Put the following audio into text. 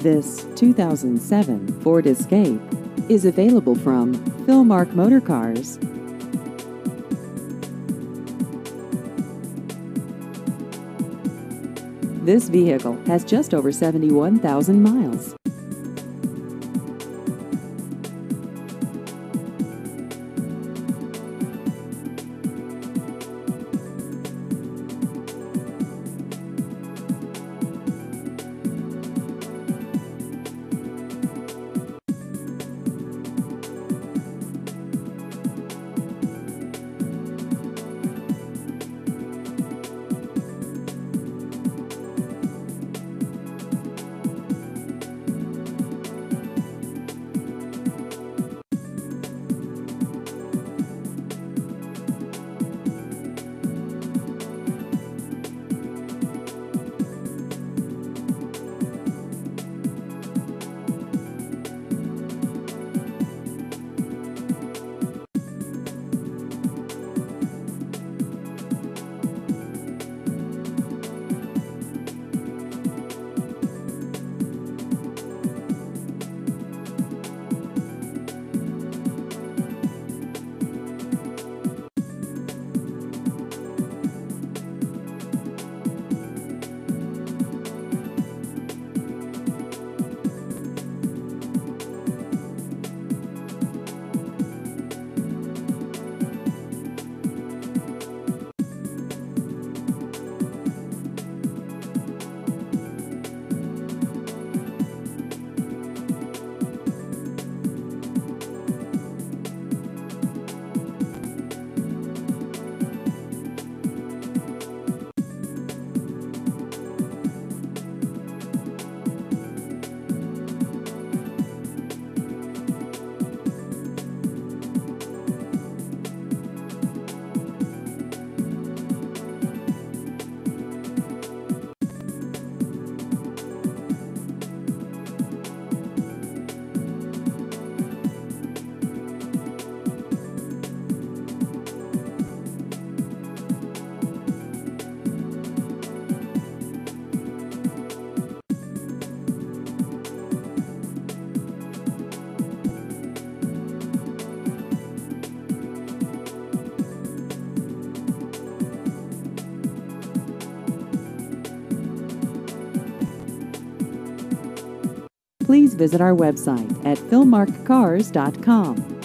This 2007 Ford Escape is available from Philmark Motor Cars. This vehicle has just over 71,000 miles. Please visit our website at philmarkcars.com.